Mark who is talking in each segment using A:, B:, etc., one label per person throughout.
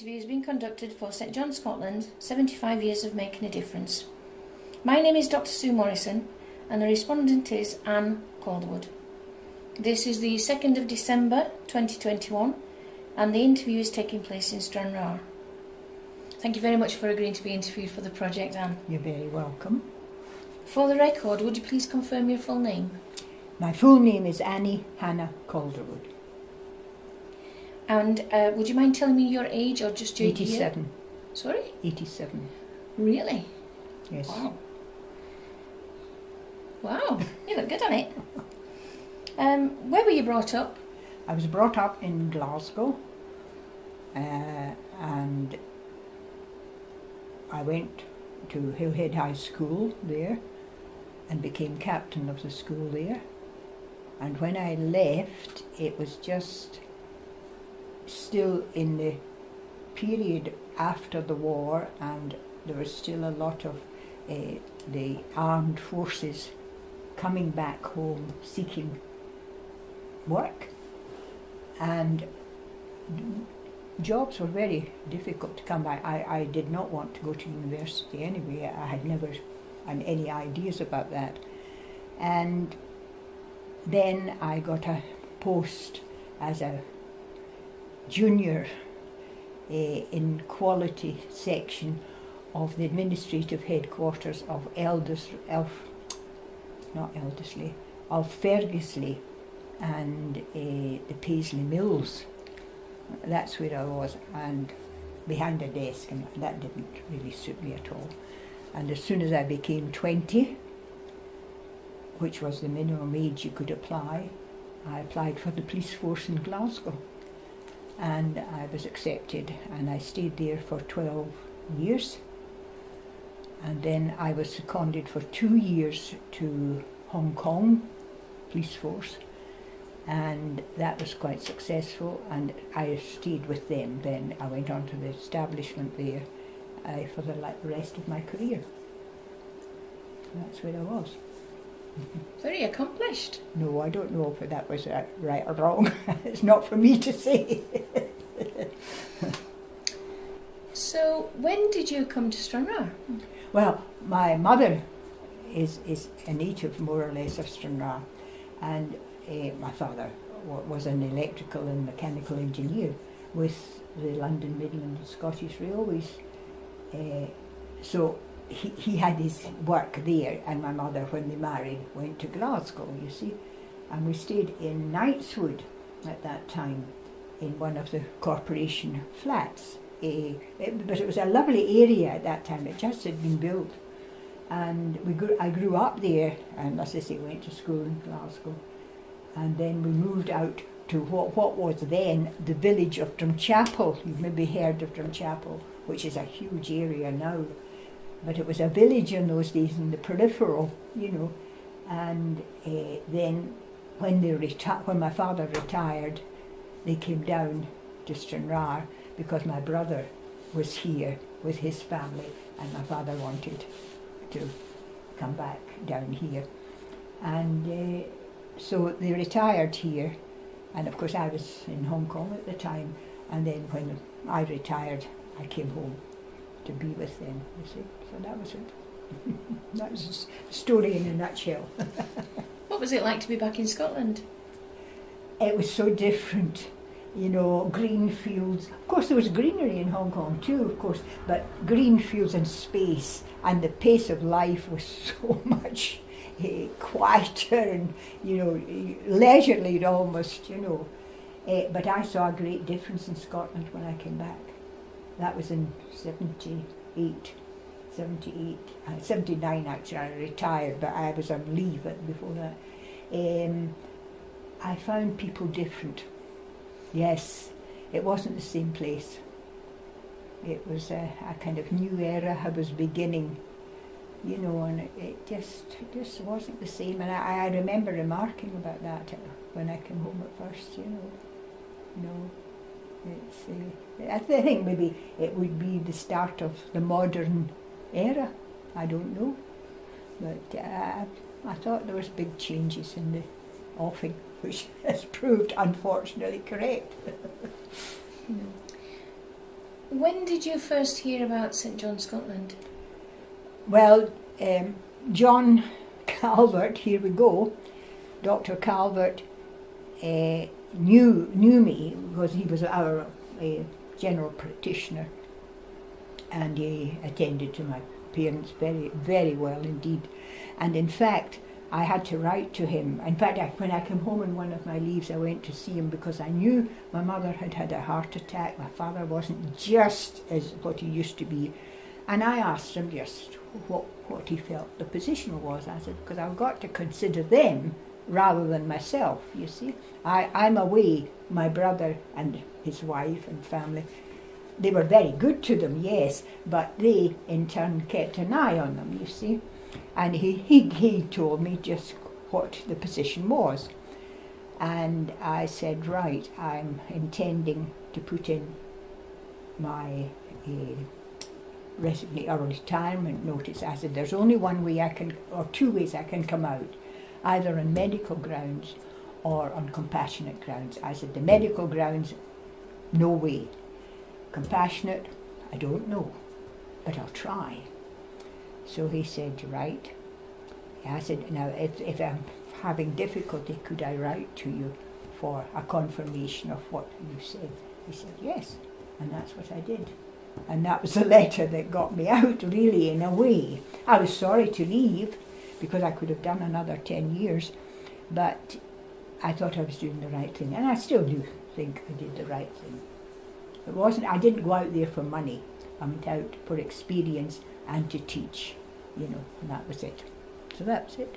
A: interview is being conducted for St John Scotland 75 Years of Making a Difference. My name is Dr Sue Morrison and the respondent is Ann Calderwood. This is the 2nd of December 2021 and the interview is taking place in Stranraer. Thank you very much for agreeing to be interviewed for the project, Ann.
B: You're very welcome.
A: For the record, would you please confirm your full name?
B: My full name is Annie Hannah Calderwood.
A: And uh, would you mind telling me your age or just your year?
B: 87.
A: Sorry?
B: 87.
A: Really?
B: Yes.
A: Wow. Wow, you look good on it. Um, where were you brought up?
B: I was brought up in Glasgow uh, and I went to Hillhead High School there and became captain of the school there. And when I left, it was just still in the period after the war, and there was still a lot of uh, the armed forces coming back home seeking work, and jobs were very difficult to come by. I, I did not want to go to university anyway. I had never had any ideas about that, and then I got a post as a junior uh, in quality section of the administrative headquarters of Elders, Elf, not Elderslie, of Ferguslie and uh, the Paisley Mills. That's where I was, and behind a desk, and that didn't really suit me at all. And as soon as I became 20, which was the minimum age you could apply, I applied for the police force in Glasgow and I was accepted and I stayed there for 12 years. And then I was seconded for two years to Hong Kong police force and that was quite successful and I stayed with them. Then I went on to the establishment there uh, for the rest of my career. That's where I was
A: Very accomplished.
B: no I don't know if that was right or wrong it's not for me to say
A: So, when did you come to Stranraer?
B: Well, my mother is, is a native, more or less, of Stranraer, and uh, my father was an electrical and mechanical engineer with the London, Midland, and Scottish Railways. Uh, so he, he had his work there, and my mother, when they married, went to Glasgow, you see, and we stayed in Knightswood at that time in one of the corporation flats. Uh, it, but it was a lovely area at that time. It just had been built, and we grew, I grew up there, and as I say, went to school in Glasgow, and then we moved out to what what was then the village of Drumchapel. You've maybe heard of Drumchapel, which is a huge area now, but it was a village in those days in the peripheral, you know, and uh, then when they reti- when my father retired, they came down to Stranraer because my brother was here with his family and my father wanted to come back down here. And uh, so they retired here. And of course I was in Hong Kong at the time. And then when I retired I came home to be with them, you see. So that was it. that was the story in a nutshell.
A: What was it like to be back in Scotland?
B: it was so different. You know, green fields. Of course, there was greenery in Hong Kong too, of course, but green fields and space, and the pace of life was so much uh, quieter and, you know, leisurely almost, you know. Uh, but I saw a great difference in Scotland when I came back. That was in 78, 78, uh, 79 actually. I retired, but I was on leave before that. Um, I found people different. Yes, it wasn't the same place. It was a, a kind of new era I was beginning, you know, and it, it just it just wasn't the same. And I, I remember remarking about that when I came home at first, you know. No, it's. Uh, I th- think maybe it would be the start of the modern era. I don't know, but uh, I thought there was big changes in the offing, which has proved unfortunately correct.
A: When did you first hear about St John Scotland?
B: Well, um, John Calvert, here we go, Dr. Calvert uh, knew knew me because he was our general practitioner, and he attended to my parents very very well indeed, and in fact. I had to write to him. In fact, I, when I came home on one of my leaves, I went to see him because I knew my mother had had a heart attack. My father wasn't just as what he used to be. And I asked him just what, what he felt the position was. I said, because I've got to consider them rather than myself, you see. I, I'm away, my brother and his wife and family, they were very good to them, yes, but they in turn kept an eye on them, you see. And he, he, he told me just what the position was. And I said, right, I'm intending to put in my uh, resign- or retirement notice. I said, there's only one way I can, or two ways I can come out, either on medical grounds or on compassionate grounds. I said, the medical grounds, no way. Compassionate, I don't know, but I'll try. So he said, right. I said, now if, if I'm having difficulty, could I write to you for a confirmation of what you said? He said, yes. And that's what I did. And that was the letter that got me out, really, in a way. I was sorry to leave because I could have done another 10 years, but I thought I was doing the right thing. And I still do think I did the right thing. It wasn't, I didn't go out there for money. I went out for experience and to teach, you know, and that was it. So that's it.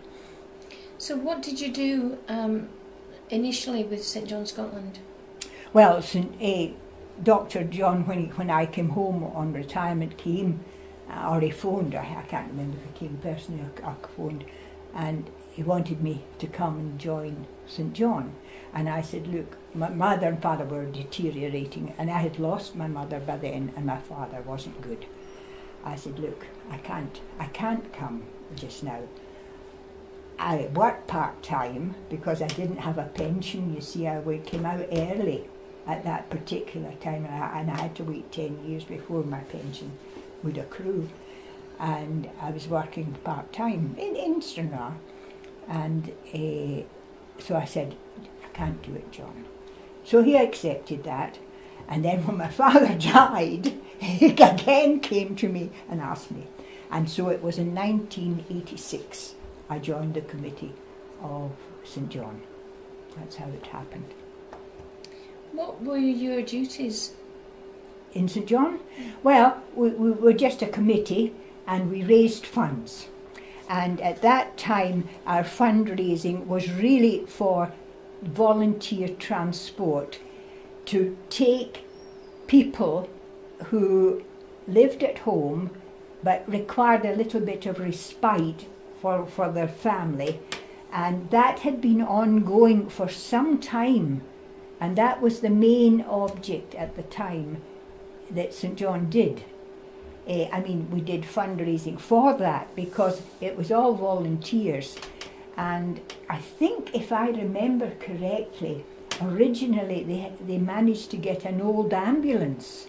A: So, what did you do um, initially with St John Scotland?
B: Well, St. A, Dr. John, when, he, when I came home on retirement, came, Uh, or he phoned, I, I can't remember if he came personally or, or phoned, and he wanted me to come and join St. John. And I said, look, my mother and father were deteriorating, and I had lost my mother by then, and my father wasn't good. I said, look, I can't, I can't come just now. I worked part time because I didn't have a pension. You see, I came out early at that particular time, and I, and I had to wait 10 years before my pension would accrue. And I was working part time in, in And uh, so I said, I can't do it, John. So he accepted that. And then when my father died, he again came to me and asked me. And so it was in 1986 I joined the committee of St John. That's how it happened.
A: What were your duties?
B: In St John? Well, we, we were just a committee and we raised funds. And at that time, our fundraising was really for volunteer transport to take people who lived at home but required a little bit of respite for, for their family. And that had been ongoing for some time. And that was the main object at the time that St John did. Eh, I mean, we did fundraising for that because it was all volunteers. And I think, if I remember correctly, originally they, they managed to get an old ambulance.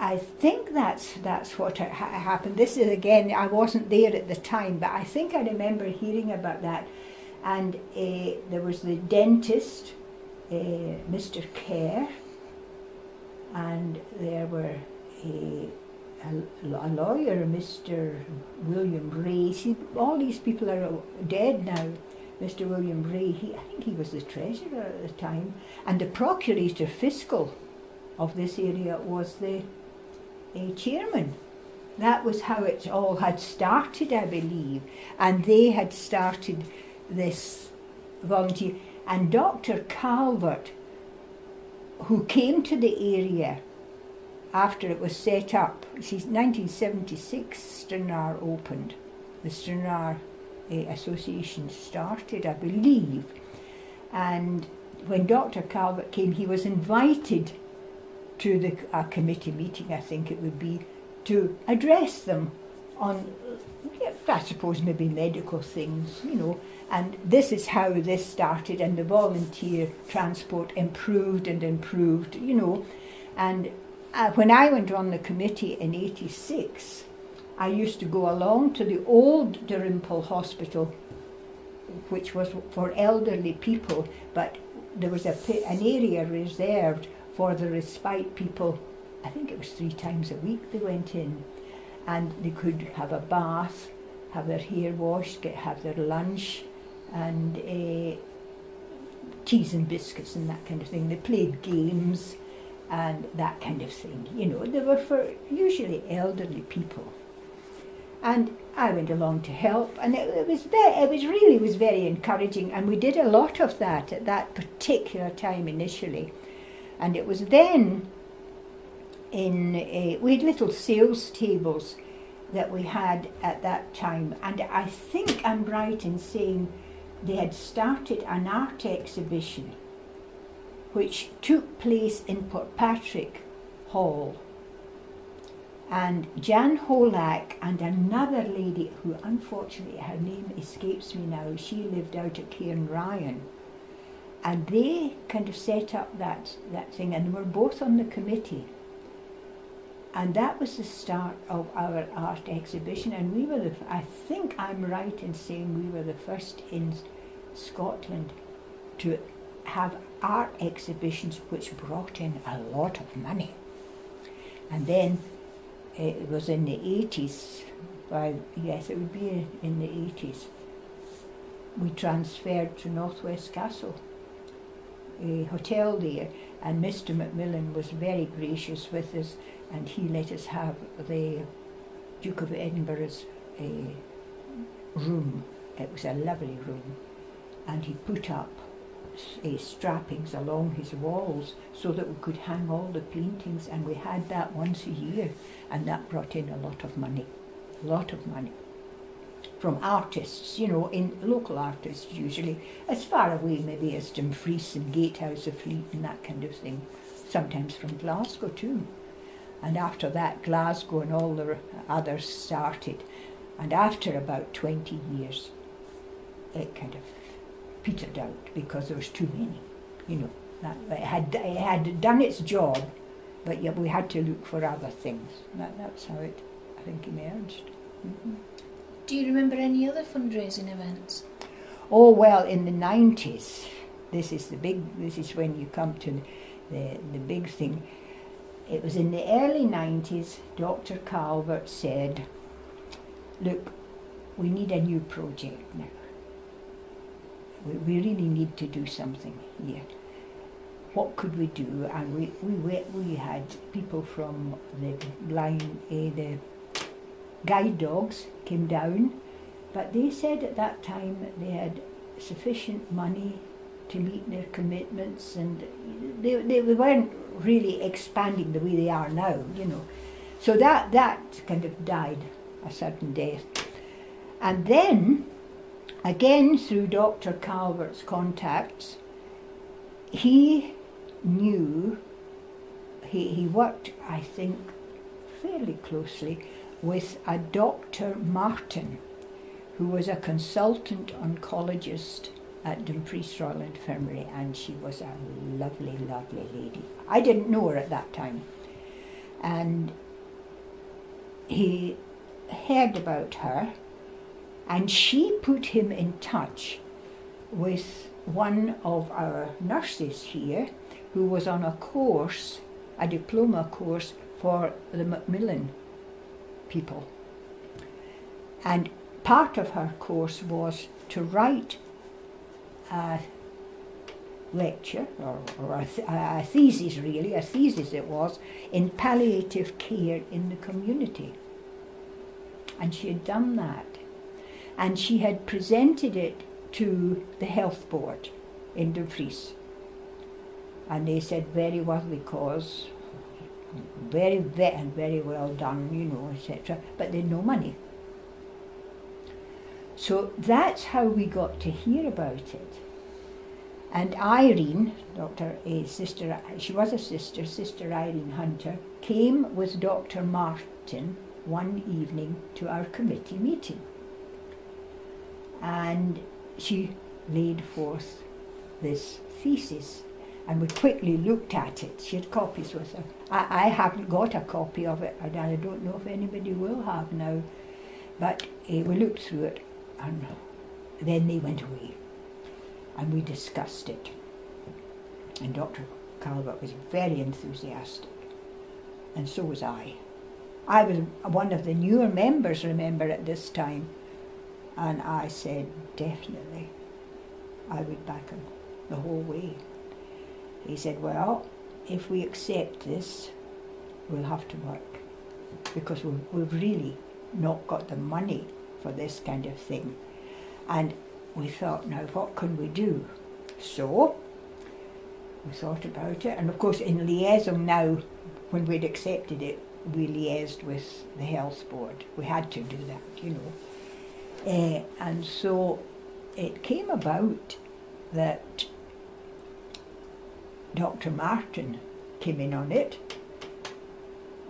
B: I think that's that's what ha- happened. This is again, I wasn't there at the time, but I think I remember hearing about that. And uh, there was the dentist, uh, Mr. Kerr, and there were a, a, a lawyer, Mr. William Bray. See, all these people are dead now. Mr. William Bray, he, I think he was the treasurer at the time, and the procurator fiscal of this area was the a chairman. That was how it all had started, I believe, and they had started this volunteer. And Dr. Calvert, who came to the area after it was set up, see, 1976, Stranraer opened. The Stranraer uh, Association started, I believe. And when Dr. Calvert came, he was invited to the a committee meeting, I think it would be, to address them on, I suppose, maybe medical things, you know. And this is how this started, and the volunteer transport improved and improved, you know. And uh, when I went on the committee in 86, I used to go along to the old Dalrymple Hospital, which was for elderly people, but there was a, an area reserved for the respite people. I think it was three times a week they went in, and they could have a bath, have their hair washed, get have their lunch, and uh, cheese and biscuits and that kind of thing. They played games and that kind of thing. You know, they were for usually elderly people. And I went along to help, and it, it was very, it was really was very encouraging, and we did a lot of that at that particular time initially, and it was then in a, we had little sales tables that we had at that time, and I think I'm right in saying they had started an art exhibition which took place in Portpatrick Hall. And Jan Holak and another lady who unfortunately her name escapes me now, she lived out at Cairnryan. And they kind of set up that, that thing and they were both on the committee. And that was the start of our art exhibition. And we were the, I think I'm right in saying we were the first in Scotland to have art exhibitions which brought in a lot of money. And then eh, it was in the 80s, by, yes, it would be in the 80s, we transferred to Northwest Castle, a hotel there, and Mr. Macmillan was very gracious with us, and he let us have the Duke of Edinburgh's uh, room. It was a lovely room, and he put up uh, strappings along his walls so that we could hang all the paintings. And we had that once a year. And that brought in a lot of money. A lot of money. From artists you know in local artists usually. As far away maybe as Dumfries and Gatehouse of Fleet and that kind of thing. Sometimes from Glasgow too and after that Glasgow and all the others started and after about 20 years it kind of petered out because there was too many. You know, that, it had it had done its job, but yet we had to look for other things. That, that's how it, I think, emerged. Mm-hmm.
A: Do you remember any other fundraising events?
B: Oh well, in the nineties, this is the big. This is when you come to the the big thing. It was in the early nineties. Dr. Calvert said, "Look, we need a new project now." we, we really need to do something here. What could we do? And we, we, we had people from the blind, uh, the guide dogs came down, but they said at that time they had sufficient money to meet their commitments and they, they weren't really expanding the way they are now, you know. So that, that kind of died a certain death. And then again through Dr. Calvert's contacts, he knew, he, he worked, I think, fairly closely with a Dr. Martin, who was a consultant oncologist at Dumfries Royal Infirmary, and she was a lovely, lovely lady. I didn't know her at that time. And he heard about her and she put him in touch with one of our nurses here who was on a course, a diploma course for the Macmillan people. And part of her course was to write a lecture, or, or a, a, thesis really, a thesis it was, in palliative care in the community. And she had done that and she had presented it to the health board in Dumfries. And they said, very worthy cause, very, very, very well done, you know, etc. But they had no money. So that's how we got to hear about it. And Irene, Dr. A, sister, she was a sister, Sister Irene Hunter, came with Dr. Martin one evening to our committee meeting and she laid forth this thesis. and we quickly looked at it. She had copies with her. I, I haven't got a copy of it, and I don't know if anybody will have now. But uh, we looked through it, and then they went away, and we discussed it. And Dr. Calvert was very enthusiastic, and so was I. I was one of the newer members, remember, at this time, and I said, definitely, I would back him the whole way. He said, well, if we accept this, we'll have to work because we've, we've really not got the money for this kind of thing. And we thought, now what can we do? So we thought about it, and of course, in liaison now, when we'd accepted it, we liaised with the health board. We had to do that, you know. Uh, and so it came about that Dr. Martin came in on it,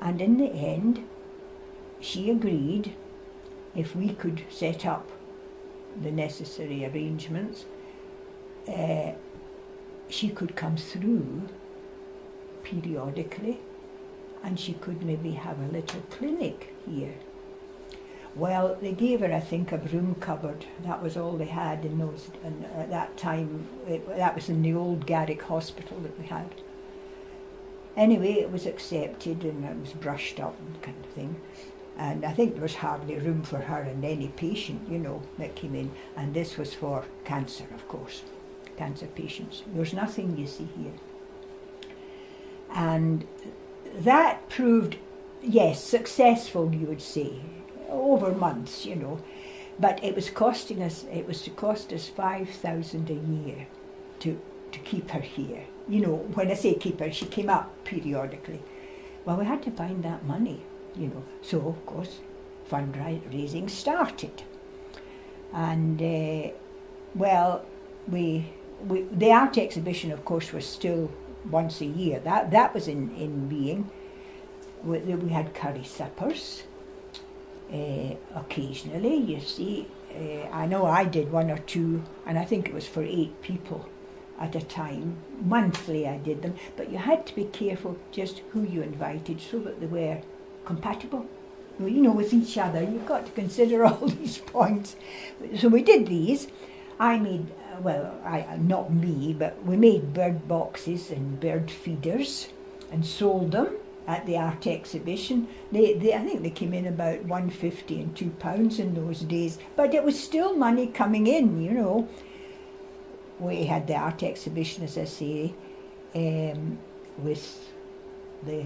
B: and in the end, she agreed if we could set up the necessary arrangements, uh, she could come through periodically and she could maybe have a little clinic here. Well, they gave her, I think, a broom cupboard. That was all they had in those. And at that time, it, that was in the old Garrick Hospital that we had. Anyway, it was accepted and it was brushed up and kind of thing. And I think there was hardly room for her and any patient, you know, that came in. And this was for cancer, of course, cancer patients. There's nothing you see here. And that proved, yes, successful, you would say, over months, you know. But it was costing us, it was to cost us 5,000 a year to, to keep her here. You know, when I say keep her, she came up periodically. Well, we had to find that money, you know. So, of course, fundraising started. And, uh, well, we, we, the art exhibition, of course, was still once a year. That, that was in, in being. We, we had curry suppers uh, occasionally, you see. Uh, I know I did one or two, and I think it was for eight people at a time. Monthly I did them, but you had to be careful just who you invited so that they were compatible. You know, with each other, you've got to consider all these points. So we did these. I made well, I, not me, but we made bird boxes and bird feeders and sold them at the art exhibition. They, they, I think they came in about 150 and two pounds in those days, but it was still money coming in, you know. We had the art exhibition, as I say, um, with the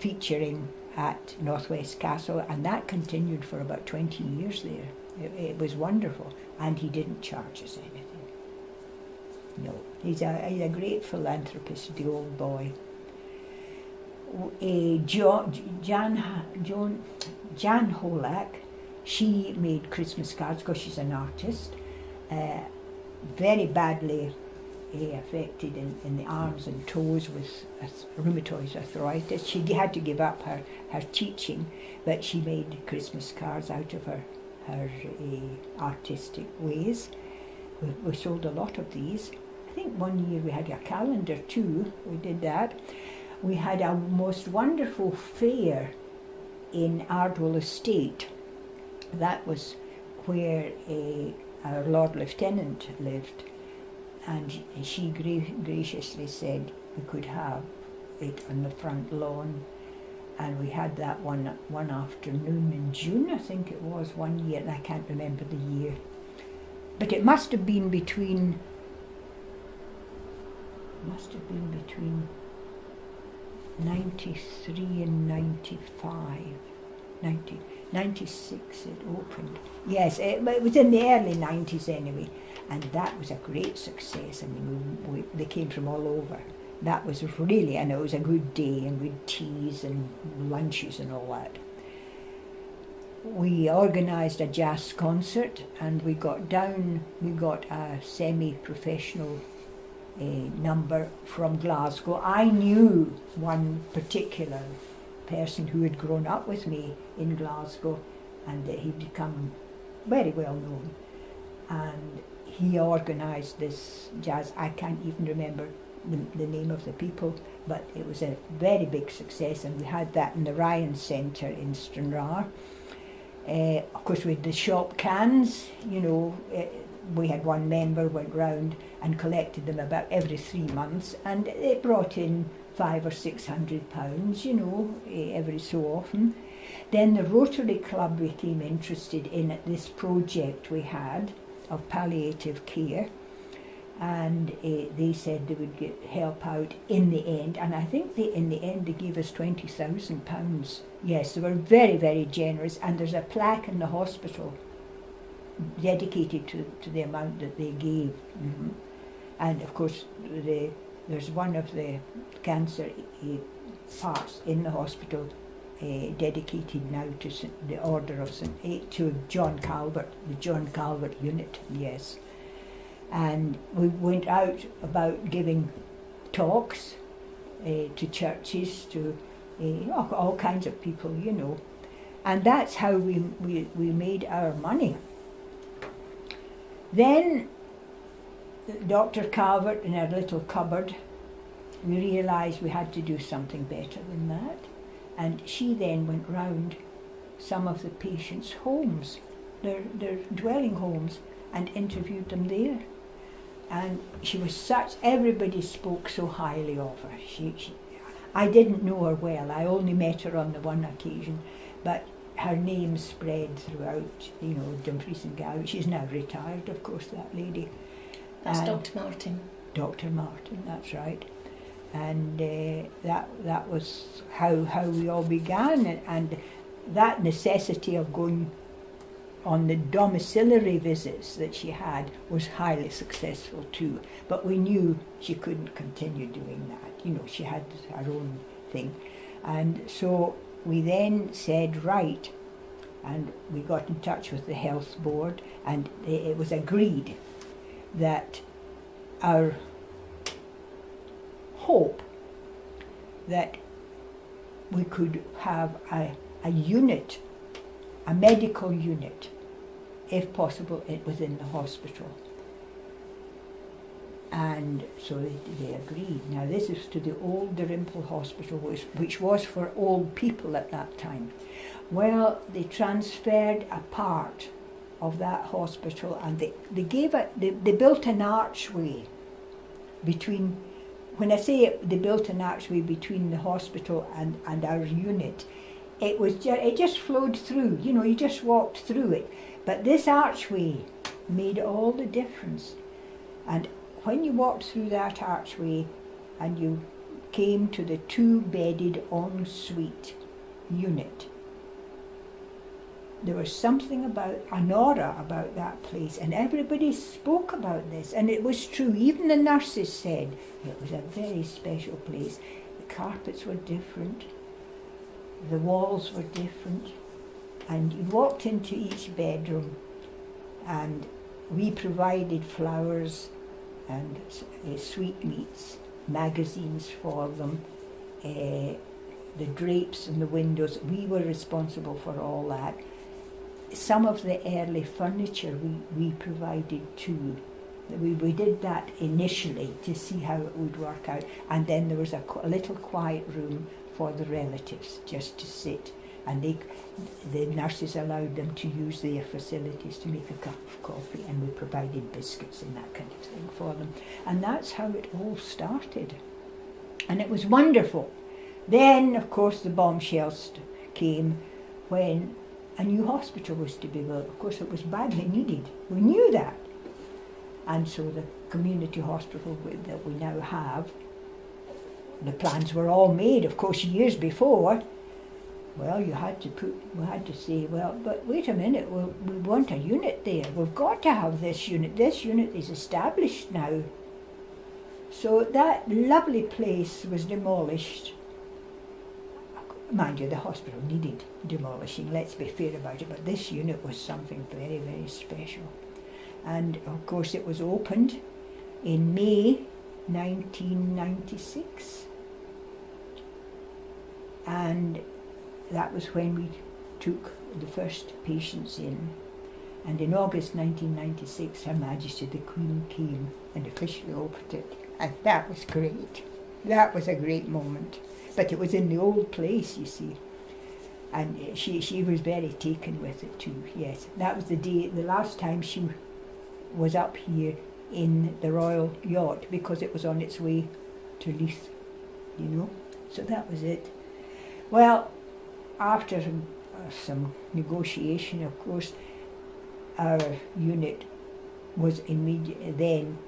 B: featuring at Northwest Castle, and that continued for about 20 years there. It, it was wonderful, and he didn't charge us anything. No, he's a, he's a great philanthropist, the old boy. Uh, Jan, John, Jan Holak, she made Christmas cards because she's an artist. Uh, very badly affected in, in the arms and toes with rheumatoid arthritis. She had to give up her, her teaching, but she made Christmas cards out of her, her uh, artistic ways. We, we sold a lot of these. I think one year we had a calendar too, we did that. We had a most wonderful fair in Ardwell Estate. That was where a, our Lord Lieutenant lived, and she gra- graciously said we could have it on the front lawn. And we had that one one afternoon in June, I think it was one year, and I can't remember the year. But it must have been between must have been between 93 and 95. 90, 96 it opened. Yes, eh, it, it, was in the early 90s anyway, and that was a great success. I mean, we, we, they came from all over. That was really, and it was a good day, and good teas and lunches and all that. We organised a jazz concert, and we got down, we got a semi-professional a number from Glasgow. I knew one particular person who had grown up with me in Glasgow and he'd become very well known. And he organised this jazz. I can't even remember the, the name of the people, but it was a very big success, and we had that in the Ryan Centre in Stranraer. Uh, of course, we had the shop cans, you know, uh, we had one member went round and collected them about every three months, and it brought in five or six hundred pounds, you know, uh, every so often. Then the Rotary Club became interested in this project we had of palliative care and uh, they said they would get help out in the end. And I think they, in the end they gave us twenty thousand pounds. Yes, they were very very generous. And there's a plaque in the hospital dedicated to, to the amount that they gave. Mm-hmm. And of course, the, there's one of the cancer parts in the hospital uh, dedicated now to St, the Order of St. Uh, to John Calvert, the John Calvert unit. Yes and we went out about giving talks uh, to churches, to uh, all, all, kinds of people, you know. And that's how we, we, we made our money. Then Dr. Calvert in our little cupboard, we realised we had to do something better than that. And she then went round some of the patients' homes, their, their dwelling homes, and interviewed them there and she was such everybody spoke so highly of her she, she, i didn't know her well i only met her on the one occasion but her name spread throughout you know dumfries and galloway she's now retired of course that lady
A: that's dr martin
B: dr martin that's right and uh, that that was how how we all began and, and that necessity of going on the domiciliary visits that she had was highly successful too. But we knew she couldn't continue doing that. You know, she had her own thing. And so we then said, right, and we got in touch with the health board, and it was agreed that our hope that we could have a, a unit, a medical unit if possible, it within the hospital. And so they, they agreed. Now, this is to the old Dalrymple Hospital, which, which was for old people at that time. Well, they transferred a part of that hospital and they, they gave it, they, they built an archway between, when I say it, they built an archway between the hospital and, and our unit, it was just, it just flowed through, you know, you just walked through it. But this archway made all the difference. And when you walked through that archway and you came to the two bedded ensuite unit, there was something about an aura about that place, and everybody spoke about this, and it was true. Even the nurses said it was a very special place. The carpets were different, the walls were different, and you walked into each bedroom and we provided flowers and uh, sweetmeats, magazines for them, uh, the drapes and the windows. We were responsible for all that. Some of the early furniture we, we provided too. We, we did that initially to see how it would work out, and then there was a, a little quiet room for the relatives just to sit and they, the nurses allowed them to use their facilities to make a cup of coffee and we provided biscuits and that kind of thing for them. And that's how it all started. And it was wonderful. Then, of course, the bombshells came when a new hospital was to be built. Of course, it was badly needed. We knew that. And so the community hospital that we now have, the plans were all made, of course, years before, well, you had to put, we had to say, well, but wait a minute, we we want a unit there. We've got to have this unit. This unit is established now. So that lovely place was demolished. Mind you, the hospital needed demolishing, let's be fair about it, but this unit was something very, very special. And of course, it was opened in May 1996. And that was when we took the first patients in. And in August 1996, Her Majesty the Queen came and officially opened it. And that was great. That was a great moment. But it was in the old place, you see. And she, she was very taken with it too, yes. That was the day, the last time she was up here in the Royal Yacht because it was on its way to Leith, you know. So that was it. Well, after uh, some negotiation, of course, our unit was immediate. Then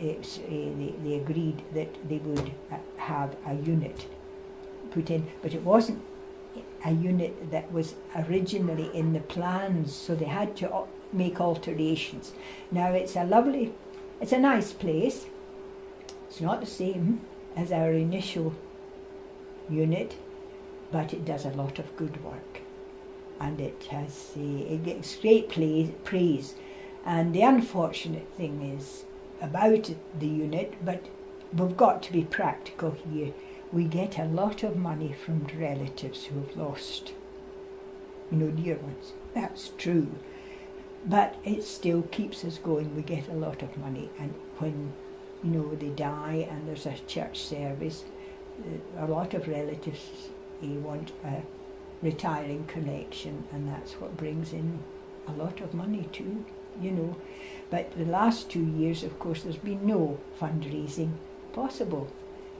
B: they, they agreed that they would uh, have a unit put in, but it wasn't a unit that was originally in the plans, so they had to make alterations. Now it's a lovely, it's a nice place. It's not the same as our initial unit, but it does a lot of good work. And it has, uh, it gets great praise. And the unfortunate thing is about the unit, but we've got to be practical here. We get a lot of money from relatives who have lost, you know, dear ones. That's true. But it still keeps us going. We get a lot of money. And when, you know, they die and there's a church service, uh, a lot of relatives they want a retiring connection, and that's what brings in a lot of money too, you know. But the last two years, of course, there's been no fundraising possible.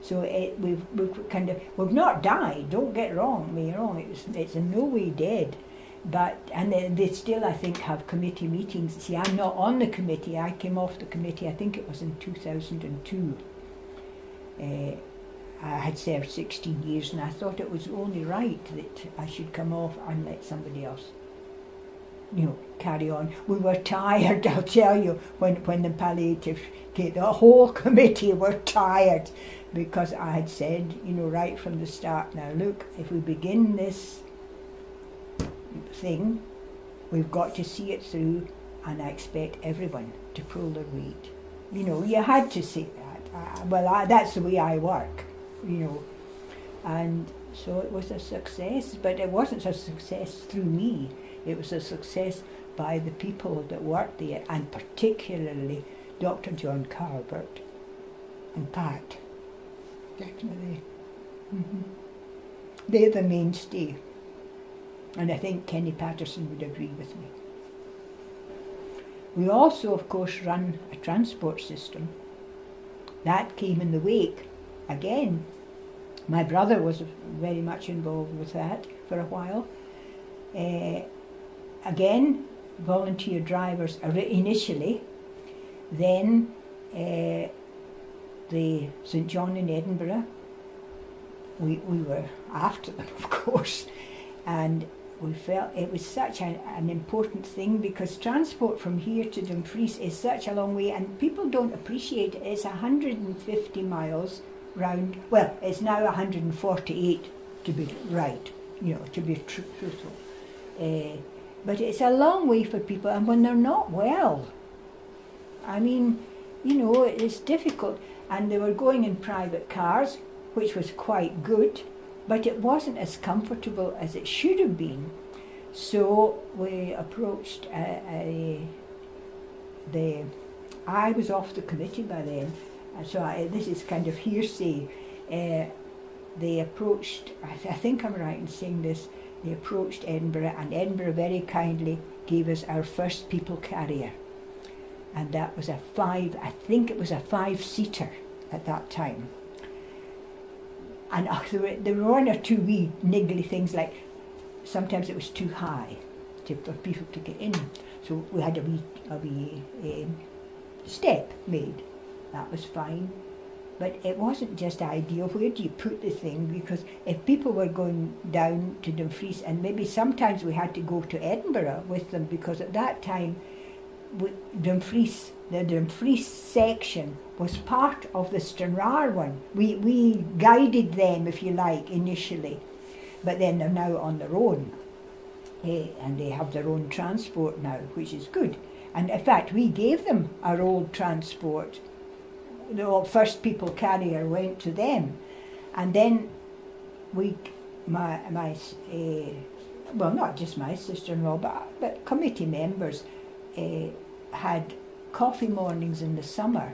B: So it, we've, we've kind of we've not died. Don't get wrong, me wrong. It's it's in no way dead, but and they, they still I think have committee meetings. See, I'm not on the committee. I came off the committee. I think it was in 2002. Uh, I had served 16 years and I thought it was only right that I should come off and let somebody else, you know, carry on. We were tired, I'll tell you, when, when the palliative came, the whole committee were tired because I had said, you know, right from the start, now look, if we begin this thing, we've got to see it through and I expect everyone to pull their weight. You know, you had to say that. Well, I, that's the way I work you know. And so it was a success, but it wasn't a success through me. It was a success by the people that worked there, and particularly Dr. John Calvert and Pat. Definitely. Mm-hmm. They're the mainstay. And I think Kenny Patterson would agree with me. We also, of course, run a transport system. That came in the wake again, my brother was very much involved with that for a while. Uh, again, volunteer drivers initially, then uh, the St John in Edinburgh. We, we were after them, of course, and we felt it was such a, an important thing because transport from here to Dumfries is such a long way, and people don't appreciate it. It's 150 miles round, well, it's now 148 to be right, you know, to be tr- truthful. Uh, but it's a long way for people, and when they're not well, I mean, you know, it's difficult. And they were going in private cars, which was quite good, but it wasn't as comfortable as it should have been. So we approached uh, the. I was off the committee by then, so I, this is kind of hearsay. Uh, they approached, I, th- I, think I'm right in saying this, they approached Edinburgh, and Edinburgh very kindly gave us our first people carrier. And that was a five, I think it was a five seater at that time. And uh, there, were, there were one or two wee niggly things like sometimes it was too high to, for people to get in. So we had a wee, a wee um, step made that was fine. But it wasn't just ideal. Where do you put the thing? Because if people were going down to Dumfries, and maybe sometimes we had to go to Edinburgh with them, because at that time, Dumfries, the Dumfries section was part of the Stranraer one. We, we guided them, if you like, initially, but then they're now on their own. Eh, and they have their own transport now, which is good. And in fact, we gave them our old transport the first people carrier went to them, and then we, my my, uh, well not just my sister-in-law, but but committee members uh, had coffee mornings in the summer,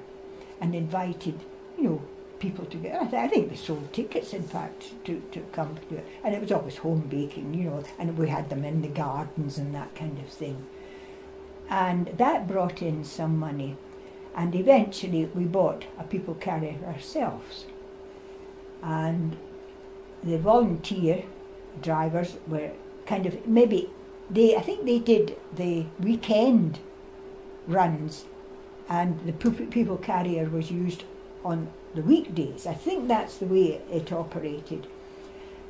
B: and invited, you know, people to get. I, th- I think they sold tickets, in fact, to, to come to it. And it was always home baking, you know, and we had them in the gardens and that kind of thing. And that brought in some money. And eventually we bought a people carrier ourselves. And the volunteer drivers were kind of maybe they I think they did the weekend runs and the people carrier was used on the weekdays. I think that's the way it operated.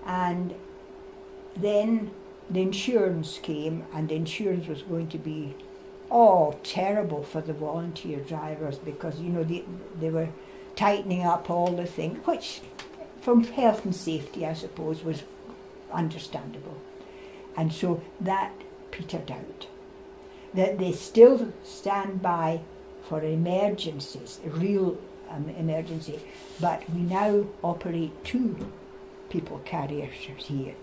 B: And then the insurance came, and the insurance was going to be oh terrible for the volunteer drivers because you know they they were tightening up all the things, which from health and safety I suppose was understandable. And so that petered out. That they still stand by for emergencies, real um, emergency, but we now operate two people carriers here.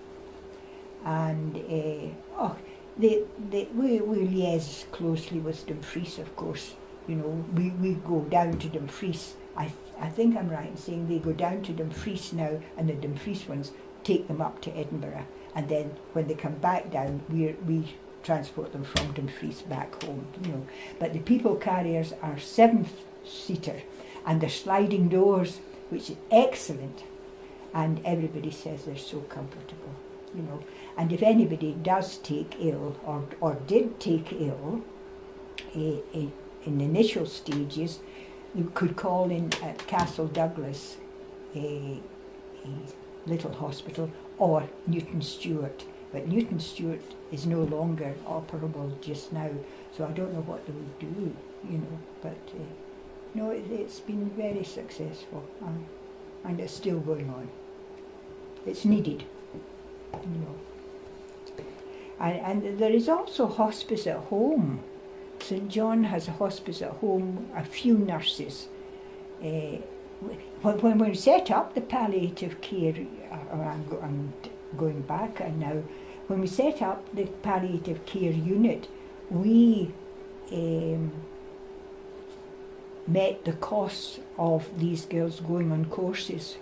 B: And uh, oh, they, they, we, we liaise closely with Dumfries, of course. You know, we, we go down to Dumfries. I, I think I'm right in saying they go down to Dumfries now, and the Dumfries ones take them up to Edinburgh. And then when they come back down, we we transport them from Dumfries back home. You know, but the people carriers are seven seater, and they're sliding doors, which is excellent. And everybody says they're so comfortable. You know, and if anybody does take ill or or did take ill, in initial stages, you could call in at Castle Douglas, a, a little hospital, or Newton Stewart. But Newton Stewart is no longer operable just now, so I don't know what they would do, you know. But uh, no, it, has been very successful, uh, and it's still going on. It's needed, And, and there is also hospice at home. St John has a hospice at home, a few nurses. Uh, when, we set up the palliative care, uh, I'm going back and now, when we set up the palliative care unit, we um, met the costs of these girls going on courses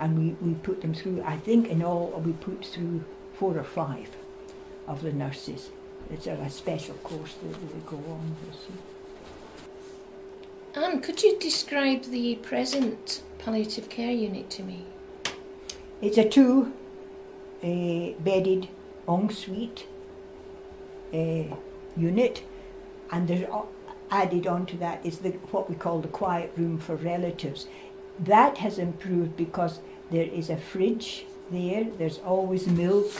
B: and we, we put them through, I think in all we put through four or five of the nurses. It's a, a special course that we go on.
A: Ann, could you describe the present palliative care unit to me?
B: It's a two uh, bedded ensuite uh, unit, and there's added onto that is the what we call the quiet room for relatives. That has improved because there is a fridge there. There's always milk,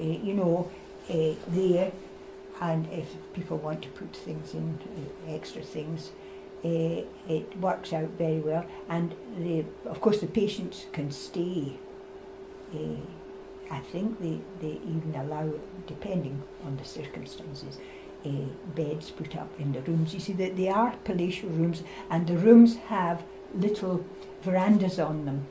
B: uh, you know, uh, there, and if people want to put things in, uh, extra things, it works out very well. And the, of course, the patients can stay. I think they, they even allow, depending on the circumstances, beds put up in the rooms. You see that they are palatial rooms, and the rooms have little verandas on them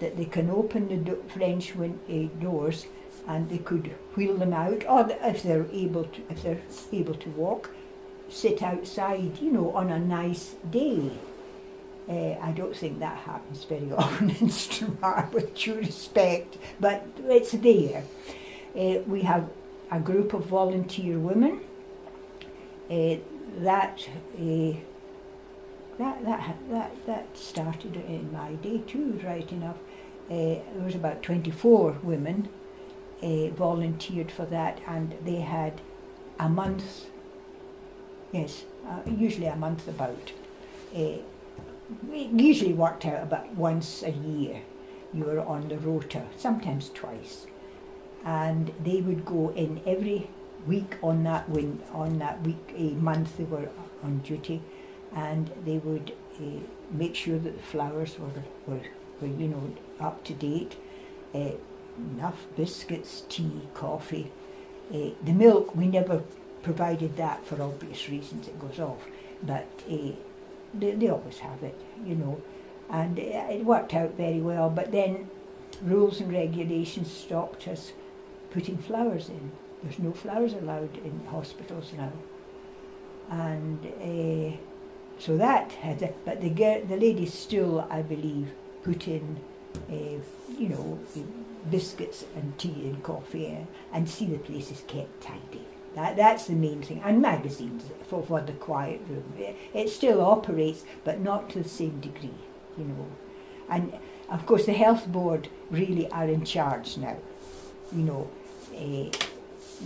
B: that they can open the do- French win- uh, doors and they could wheel them out, or if they're able to, if they're able to walk, sit outside, you know, on a nice day. Uh, I don't think that happens very often in Stranraer, with due respect, but it's there. Uh, we have a group of volunteer women. Uh, that, that, that, that, that started in my day too, right enough. there was about 24 women volunteered for that, and they had a month Yes, uh, usually a month about. Uh, we usually worked out about once a year. You were on the rota, sometimes twice, and they would go in every week on that win on that week a month they were on duty, and they would uh, make sure that the flowers were, were, were you know up to date. Uh, enough biscuits, tea, coffee. Uh, the milk we never provided that for obvious reasons it goes off. But they, they always have it, you know. And it worked out very well. But then rules and regulations stopped us putting flowers in. There's no flowers allowed in hospitals now. And so that had, but the girl, the lady still, I believe, put in, uh, you know, biscuits and tea and coffee, uh, and see the place is kept tidy. That, that's the main thing. And magazines for, for the quiet room. It, it still operates, but not to the same degree, you know. And of course, the health board really are in charge now. You know, uh,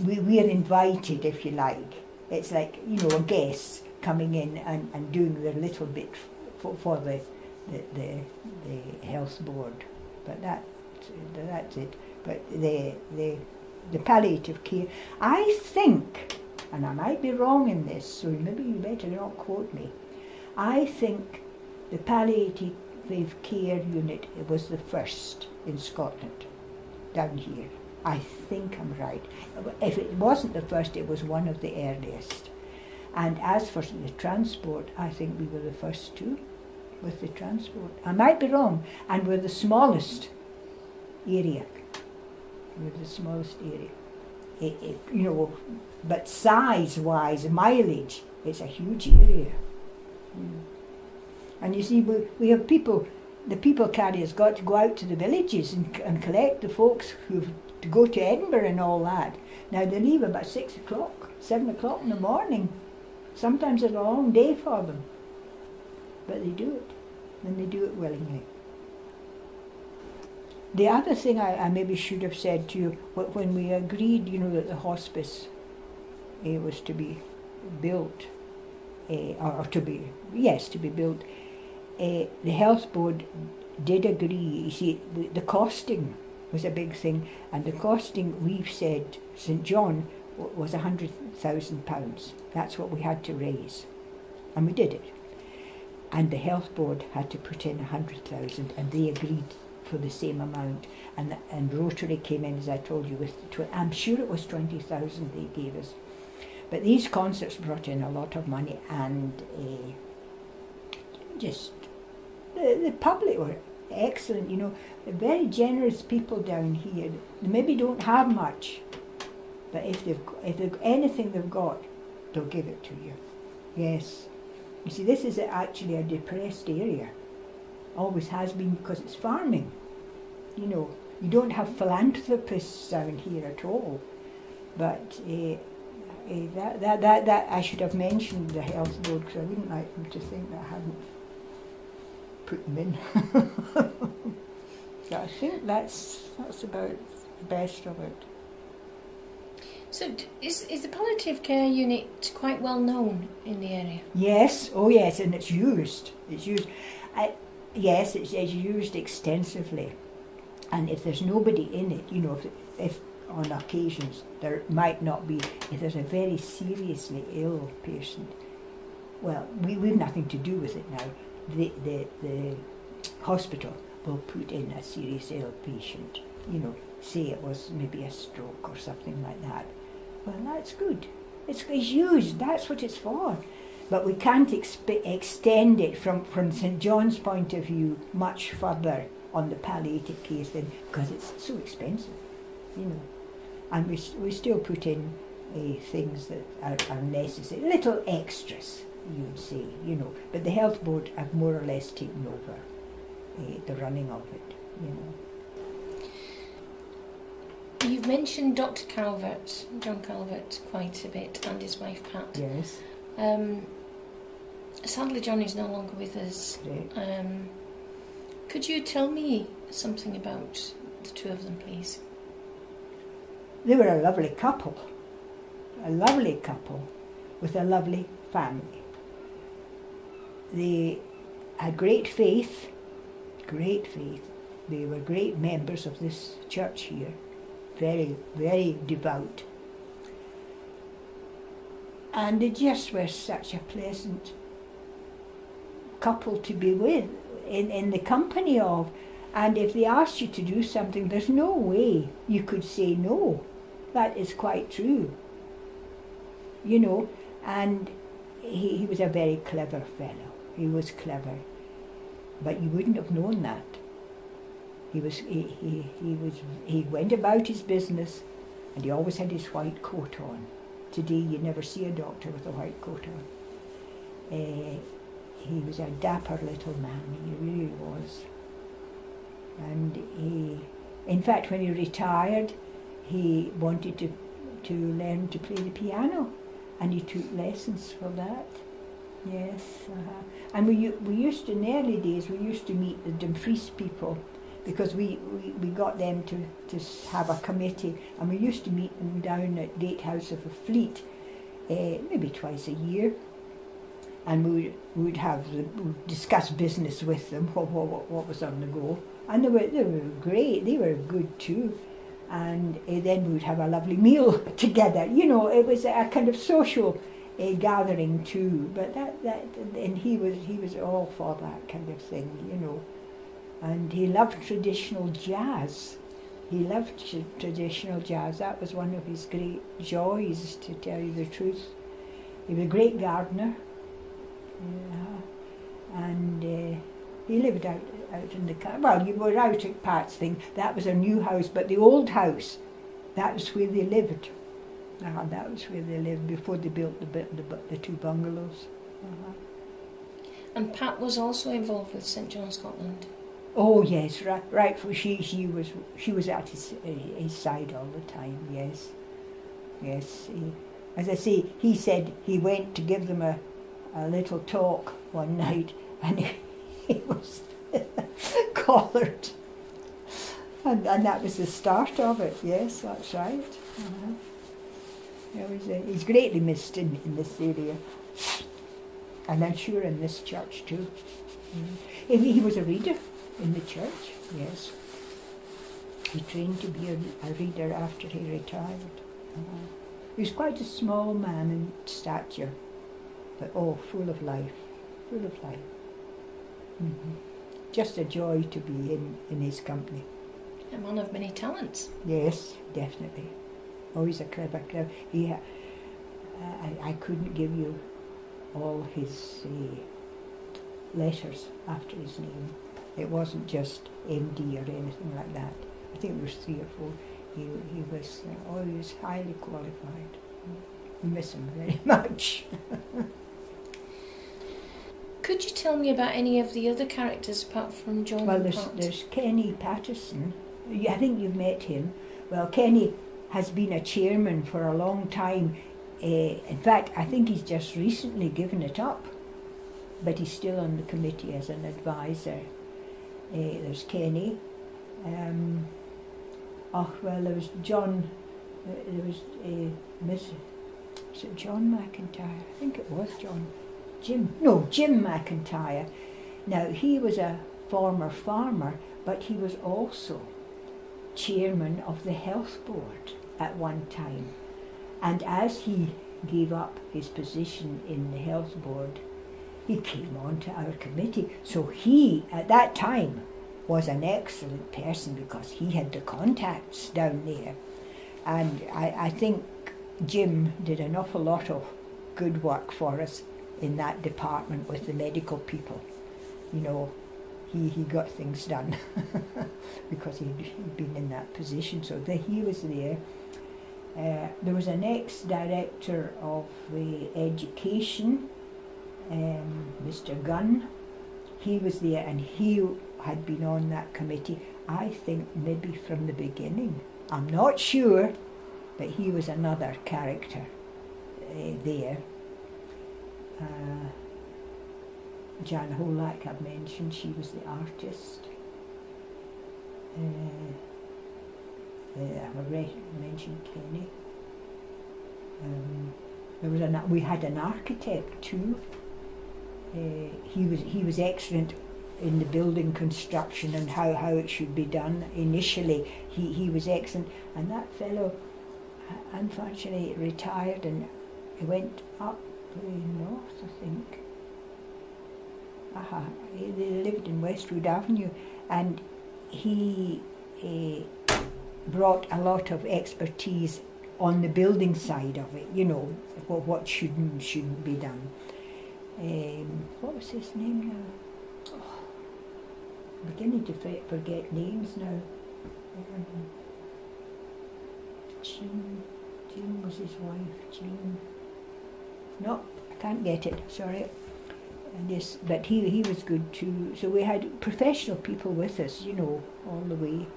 B: we, we are invited, if you like. It's like, you know, a guest coming in and, and doing their little bit for, for the, the, the, the health board. But that, that's it. But the, the the palliative care. I think, and I might be wrong in this, so maybe you better not quote me. I think the palliative care unit it was the first in Scotland, down here. I think I'm right. If it wasn't the first, it was one of the earliest. And as for the transport, I think we were the first too with the transport. I might be wrong, and we're the smallest area We're the smallest area. It, it, you know, but size-wise, mileage, it's a huge area. Mm. And you see, we, we have people, the people carriers got to go out to the villages and, and collect the folks who to go to Edinburgh and all that. Now they leave about six o'clock, seven o'clock in the morning. Sometimes it's a long day for them, but they do it, and they do it willingly. The other thing I, I, maybe should have said to you, when we agreed, you know, that the hospice uh, was to be built, uh, or, or, to be, yes, to be built, uh, the health board did agree. You see, the, the costing was a big thing, and the costing we've said St John was a hundred thousand pounds. That's what we had to raise, and we did it. And the health board had to put in a hundred thousand, and they agreed for the same amount. And, and Rotary came in, as I told you, with, the tw- I'm sure it was 20,000 they gave us. But these concerts brought in a lot of money and uh, just the, the public were excellent, you know, very generous people down here. They maybe don't have much, but if they've, if they've anything they've got, they'll give it to you. Yes. You see, this is actually a depressed area always has been because it's farming. You know, you don't have philanthropists down here at all. But uh, uh, that, that, that, that I should have mentioned the health board because I wouldn't like them to think that I hadn't put them in. so I think that's, that's about the best of it.
A: So, is, is the palliative care unit quite well known in the area?
B: Yes, oh yes, and it's used. It's used. Yes, it's, it's used extensively. And if there's nobody in it, you know, if, if on occasions there might not be, if there's a very seriously ill patient, well, we, we've nothing to do with it now. The, the, the hospital will put in a serious ill patient, you know, say it was maybe a stroke or something like that. Well, that's good. It's, it's used, that's what it's for. But we can't exp- extend it from, from St John's point of view much further on the palliative care thing because it's so expensive, you know. And we, we still put in uh, things that are, are necessary, little extras, you'd say, you know. But the health board have more or less taken over uh, the running of it, you know.
A: You've mentioned Dr. Calvert, John Calvert, quite a bit, and his wife Pat.
B: Yes.
A: Um, sadly, John is no longer with us. Um, could you tell me something about the two of them, please?
B: They were a lovely couple, a lovely couple with a lovely family. They had great faith, great faith. They were great members of this church here, very, very devout. And they just were such a pleasant couple to be with, in, in the company of. And if they asked you to do something, there's no way you could say no. That is quite true. You know, and he, he was a very clever fellow. He was clever. But you wouldn't have known that. He was he, he, he was he went about his business and he always had his white coat on. Today you never see a doctor with a white coat on. Uh, he was a dapper little man, he really was. And he, in fact, when he retired, he wanted to, to learn to play the piano, and he took lessons for that. Yes, uh-huh. and we we used to in the early days we used to meet the Dumfries people because we, we, we got them to, to have a committee. And we used to meet them down at Gatehouse of the Fleet uh, maybe twice a year. And we would, have we'd discuss business with them what, what, what was on the go. And they were, they were great. They were good too. And uh, then we'd have a lovely meal together. You know it was a kind of social uh, gathering too. But that, that and he was he was all for that kind of thing you know and he loved traditional jazz. He loved traditional jazz. That was one of his great joys, to tell you the truth. He was a great gardener, yeah. and uh, he lived out out in the well. You were out at Pat's thing. That was a new house, but the old house, that was where they lived. Uh, that was where they lived before they built the the, the two bungalows. Uh-huh.
A: And Pat was also involved with St John Scotland.
B: Oh yes, right. Right. For she, she was, she was at his, his side all the time. Yes, yes. He, as I say, he said he went to give them a, a little talk one night, and he, he was collared, and, and that was the start of it. Yes, that's right. Uh-huh. Was, uh, he's greatly missed in, in this area, and I'm sure in this church too. Mm. He, he was a reader in the church, yes. He trained to be a, a reader after he retired. Uh, he was quite a small man in stature, but oh, full of life, full of life. Mm-hmm. Just a joy to be in, in his company.
A: A man of many talents.
B: Yes, definitely. Oh, he's a clever, clever. He, uh, I, I couldn't give you all his uh, letters after his name. It wasn't just MD or anything like that. I think there was three or four. He, he was uh, always highly qualified. We miss him very much.
A: Could you tell me about any of the other characters apart from John?
B: Well, there's, there's Kenny Patterson. I think you've met him. Well, Kenny has been a chairman for a long time. Uh, in fact, I think he's just recently given it up, but he's still on the committee as an advisor. Uh, there's Kenny. Um, oh, well, there was John, uh, there was uh, Miss, is it John McIntyre? I think it was John. Jim, no, Jim McIntyre. Now, he was a former farmer, but he was also chairman of the health board at one time. And as he gave up his position in the health board, he came on to our committee. So he, at that time, was an excellent person because he had the contacts down there. And I, I think Jim did an awful lot of good work for us in that department with the medical people. You know, he, he got things done because he'd, he'd, been in that position. So the, he was there. Uh, there was an ex-director of the education um, Mr. Gunn. He was there and he had been on that committee, I think maybe from the beginning. I'm not sure, but he was another character uh, there. Uh, Jan Holak, I've mentioned, she was the artist. Uh, uh, I've already mentioned Kenny. Um, there was an, we had an architect too. Uh, he was he was excellent in the building construction and how, how it should be done. Initially, he, he was excellent, and that fellow uh, unfortunately retired and he went up the north, I think. Aha, he, lived in Westwood Avenue, and he uh, brought a lot of expertise on the building side of it. You know what what shouldn't shouldn't be done um, what was his name now? Oh, I'm beginning to forget names now. Um, Jean, Jean was his wife, Jean. No, I can't get it, sorry. And yes, but he, he was good too. So we had professional people with us, you know, all the way.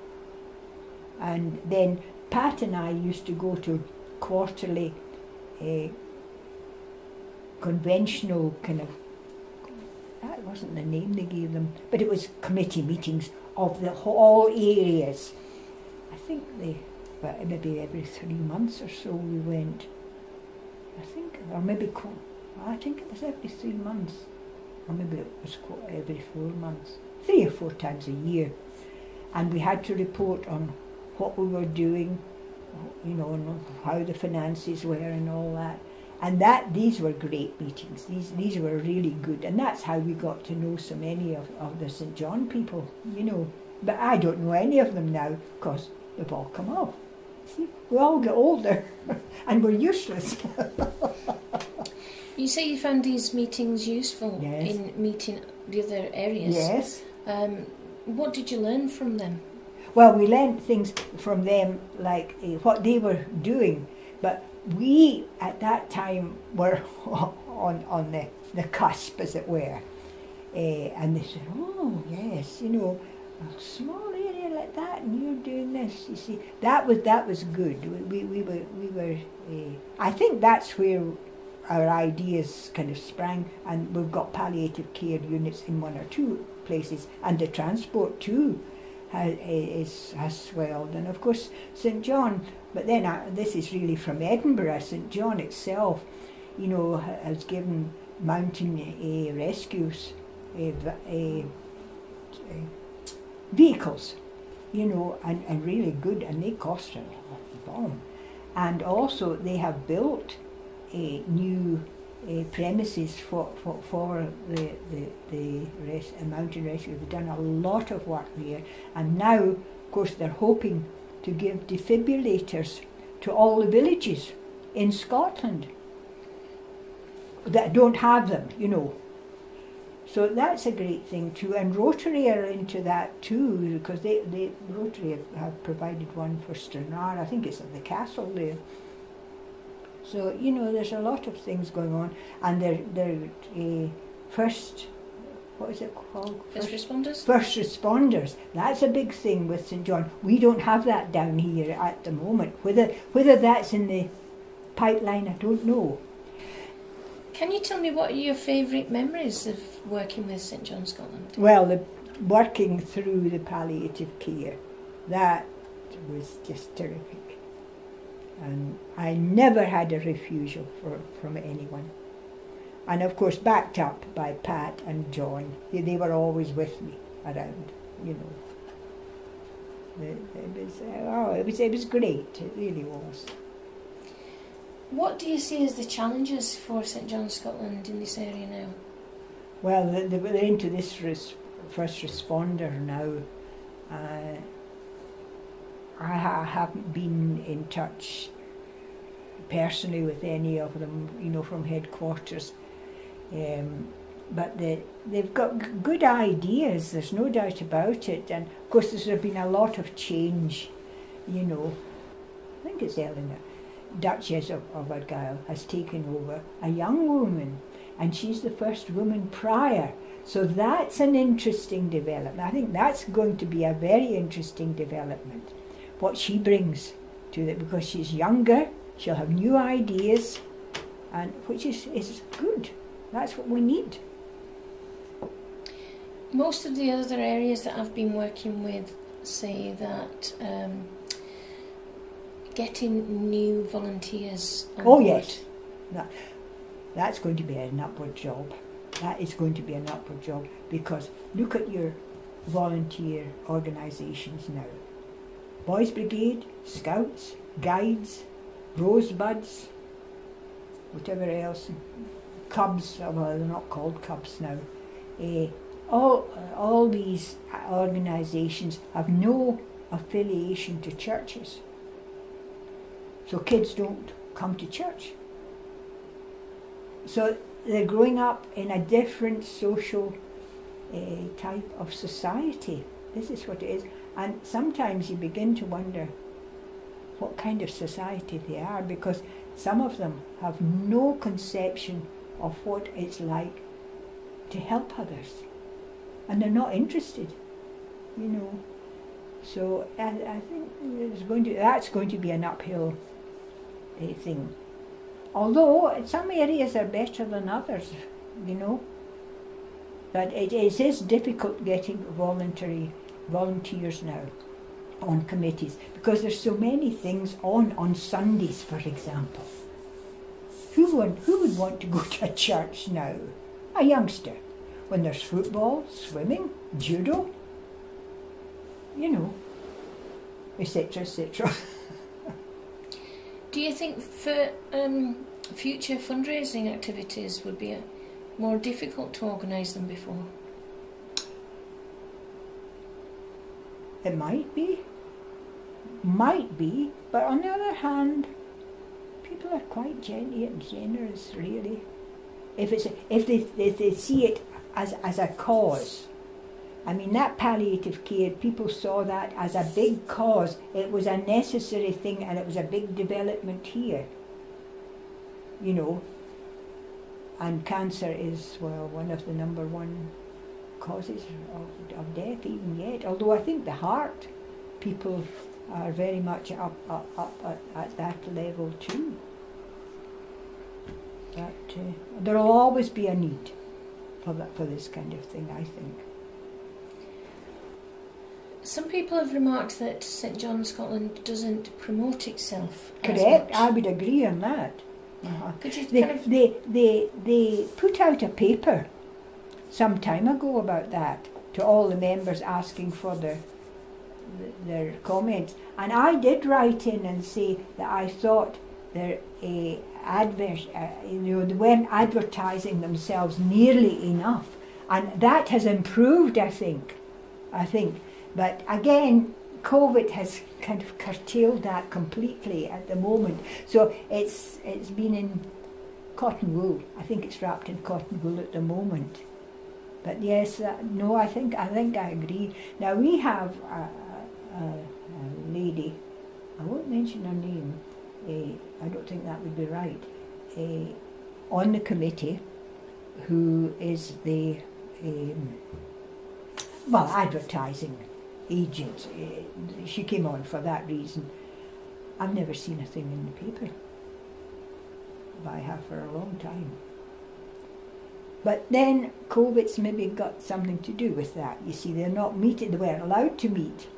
B: And then Pat and I used to go to quarterly uh, conventional kind of that wasn't the name they gave them, but it was committee meetings of the all areas. I think they, but maybe every three months or so we went. I think, or maybe, I think it was every three months, or maybe it was every four months, three or four times a year, and we had to report on what we were doing, you know, and how the finances were and all that and that these were great meetings. These these were really good, and that's how we got to know so many of, of the St John people, you know. But I don't know any of them now because they've all come off. See, we all get older, and we're useless.
A: you say you found these meetings useful
B: yes.
A: in meeting the other areas.
B: Yes.
A: Um, what did you learn from them?
B: Well, we learned things from them like uh, what they were doing, but we at that time were on on the, the cusp, as it were. Uh, and they said, "Oh yes, you know, a small area like that, and you're doing this." You see, that was that was good. We we, we were we were. Uh, I think that's where our ideas kind of sprang, and we've got palliative care units in one or two places, and the transport too has, is, has swelled. And of course, St John but then I, this is really from Edinburgh. St John itself, you know, has given mountain uh, rescues uh, vehicles, you know, and, and really good, and they cost a bomb. And also, they have built a new uh, premises for, for, for the, the, the res- mountain rescue. They've done a lot of work there, and now, of course, they're hoping to give defibrillators to all the villages in Scotland that don't have them, you know. So that's a great thing too. And Rotary are into that too because they, they Rotary have, have provided one for Stranraer. I think it's at the castle there. So you know, there's a lot of things going on, and they're uh, first what is it called?
A: First, responders?
B: First responders. That's a big thing with St John. We don't have that down here at the moment. Whether whether that's in the pipeline, I don't know.
A: Can you tell me what are your favourite memories of working with St John Scotland?
B: Well, the, working through the palliative care, that was just terrific. And I never had a refusal for, from anyone and of course backed up by Pat and John. They, they were always with me around, you know. It, it was, oh, it was, it was great, it really was.
A: What do you see as the challenges for St John Scotland in this area now?
B: Well, they, they're into this res- first responder now. Uh, I ha- haven't been in touch personally with any of them, you know, from headquarters. Um, but they, they've got good ideas, there's no doubt about it. And of course, there's been a lot of change, you know. I think it's Eleanor, Duchess of, of Argyll, has taken over a young woman, and she's the first woman prior. So that's an interesting development. I think that's going to be a very interesting development. What she brings to it, because she's younger, she'll have new ideas, and which is, is good. That's what we need.
A: Most of the other areas that I've been working with say that um, getting new volunteers.
B: oh yes, that, that's going to be an upward job. That is going to be an upward job because look at your volunteer organisations now. Boys Brigade, Scouts, Guides, Rosebuds, whatever else, Cubs, well, they're not called Cubs now. Uh, all, all these organisations have no affiliation to churches. So kids don't come to church. So they're growing up in a different social uh, type of society. This is what it is. And sometimes you begin to wonder what kind of society they are because some of them have no conception of what it's like to help others, and they're not interested, you know. So I, I think it's going to that's going to be an uphill uh, thing. Although some areas are better than others, you know. But it, it is difficult getting voluntary volunteers now on committees because there's so many things on on Sundays, for example. Who would, who would want to go to a church now? A youngster. When there's football, swimming, judo, you know, etc., etc.
A: Do you think for um, future fundraising activities would be a, more difficult to organise than before?
B: It might be. Might be, but on the other hand, people are quite gentle and generous, really. If it's if they if they see it as as a cause. I mean that palliative care, people saw that as a big cause. It was a necessary thing, and it was a big development here. You know. And cancer is well one of the number one causes of, of death even yet. Although I think the heart people are very much up, up, up at, at that level too. But uh, there will always be a need for that, for this kind of thing, I think.
A: Some people have remarked that St John Scotland doesn't promote itself.
B: Correct, I would agree on that. Uh-huh.
A: Could you
B: They,
A: kind of
B: they, they, they put out a paper some time ago about that to all the members asking for their their comments. And I did write in and say that I thought their advert, uh, you know, they weren't advertising themselves nearly enough, and that has improved. I think, I think, but again, COVID has kind of curtailed that completely at the moment. So it's it's been in cotton wool. I think it's wrapped in cotton wool at the moment. But yes, uh, no, I think I think I agree. Now we have a, a, a lady. I won't mention her name. Uh, I don't think that would be right. Uh, on the committee, who is the um, well advertising agent. Uh, she came on for that reason. I've never seen a thing in the paper. I have for a long time. But then COVID's maybe got something to do with that. You see, they're not meeting, they weren't allowed to meet.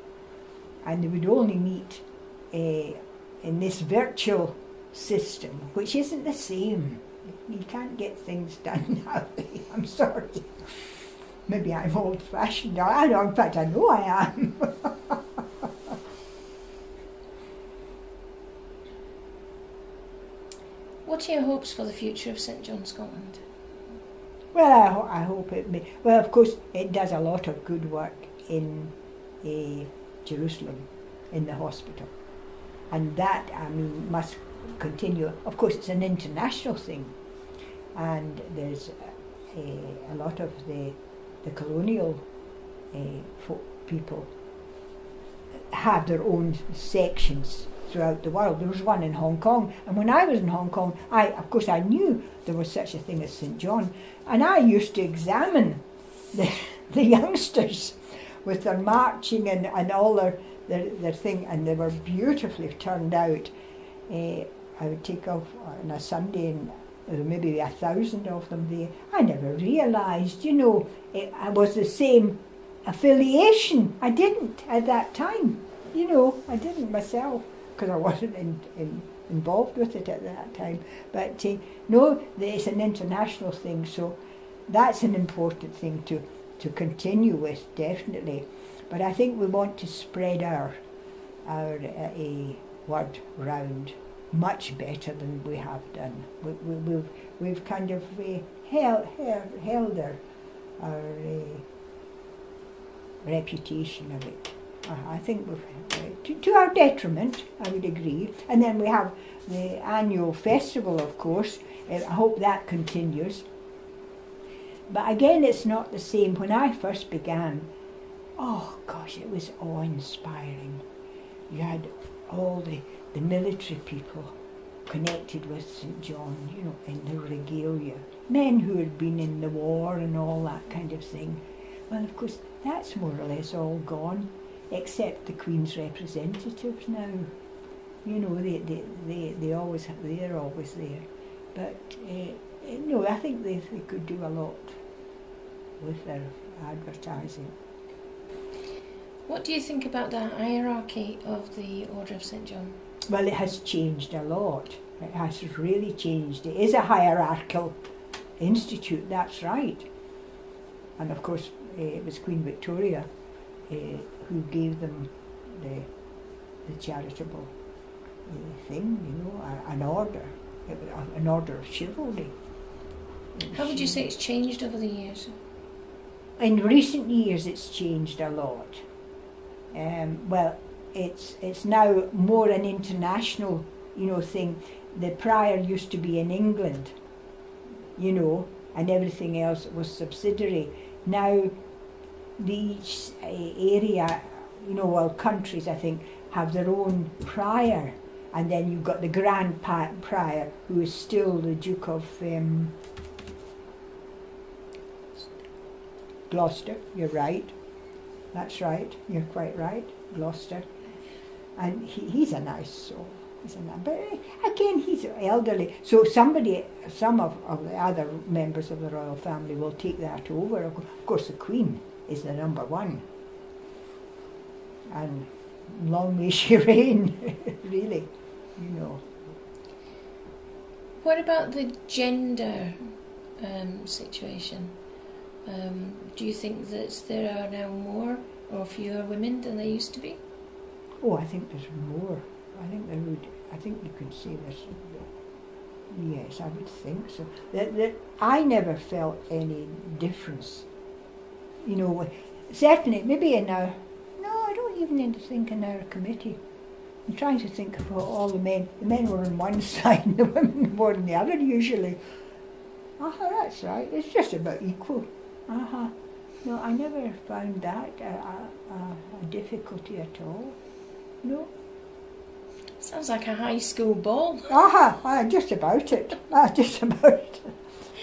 B: And they would only meet uh, in this virtual system, which isn't the same. You can't get things done that way. I'm sorry. Maybe I'm old fashioned. I know, in fact, I know I am.
A: What are your hopes for the future of St John Scotland?
B: Well, I, ho- I hope it may. Well, of course, it does a lot of good work in uh, Jerusalem, in the hospital. And that, I mean, must continue. Of course, it's an international thing. And there's uh, a lot of the, the colonial uh, folk people have their own sections throughout the world. There was one in Hong Kong, and when I was in Hong Kong, I of course I knew there was such a thing as St John, and I used to examine the, the youngsters with their marching and, and all their, their their thing, and they were beautifully turned out. Uh, I would take off on a Sunday and there maybe a thousand of them there. I never realised, you know, it, I was the same affiliation. I didn't at that time, you know, I didn't myself because I wasn't in, in, involved with it at that time. But uh, no, it's an international thing, so that's an important thing to, to continue with, definitely. But I think we want to spread our, our uh, a word round much better than we have done. We, we, we've, we've kind of uh, held, held, held our, our uh, reputation of it. Uh, I think uh, to, to our detriment, I would agree. And then we have the annual festival, of course. Uh, I hope that continues. But again, it's not the same. When I first began, oh gosh, it was awe inspiring. You had all the, the military people connected with St John, you know, in the regalia. Men who had been in the war and all that kind of thing. Well, of course, that's more or less all gone, except the Queen's representatives now. You know, they, they, they, they always they're always there. But uh, no, I think they, they could do a lot with their advertising.
A: What do you think about the hierarchy of the Order of St John?
B: Well, it has changed a lot. It has really changed. It is a hierarchical institute, that's right. And of course, uh, it was Queen Victoria uh, who gave them the, the charitable uh, thing, you know, an order, an order of chivalry.
A: How would you say it's changed over the years?
B: In recent years, it's changed a lot. Um, well, it's it's now more an international, you know, thing. The prior used to be in England, you know, and everything else was subsidiary. Now, these uh, area, you know, well, countries, I think, have their own prior, and then you've got the Grand Prior, who is still the Duke of um, Gloucester, you're right. That's right, you're quite right, Gloucester. And he, he's a nice soul. He's a nice, but eh, again, he's elderly. So somebody, some of, of the other members of the royal family will take that over. Of course, the Queen is the number one. And long may she reign, really, you know.
A: What about the gender um, situation? Um, do you think that there are now more or fewer women than there used to be?
B: Oh, I think there's more. I think there would. I think you could say there's. Yes, I would think so. That, that I never felt any difference. You know, certainly maybe in our. No, I don't even think in our committee. I'm trying to think of all the men. The men were on one side and the women were on the other usually. Ah, that's right. It's just about equal. Uh-huh. No, I never found that a, a, a difficulty at all. No.
A: Sounds like a high school ball.
B: Aha, uh, just about it. Uh, just about it.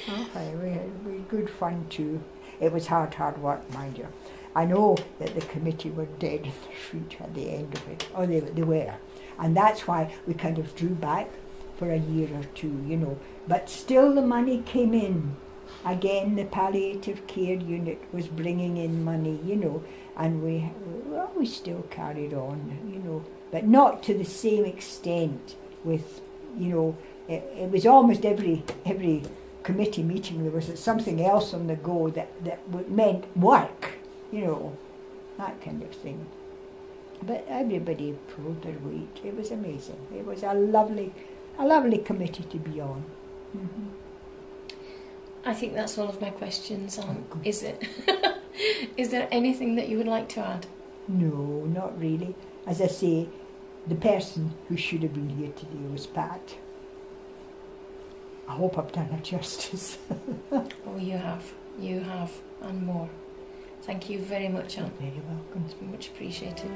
B: Okay, we had, we had good fun too. It was hard, hard work, mind you. I know that the committee were dead in their feet at the end of it. Oh, they, they were. And that's why we kind of drew back for a year or two, you know. But still the money came in. Again, the palliative care unit was bringing in money, you know, and we, well, we still carried on, you know, but not to the same extent with, you know, it, it was almost every, every committee meeting there was something else on the go that, that meant work, you know, that kind of thing. But everybody pulled their weight. It was amazing. It was a lovely, a lovely committee to be on. Mm-hmm.
A: I think that's all of my questions. On is it? is there anything that you would like to add?
B: No, not really. As I say, the person who should have been here today was Pat. I hope I've done her justice.
A: oh, you have. You have, and more. Thank you very much, Ann.
B: You're very welcome.
A: It's much appreciated.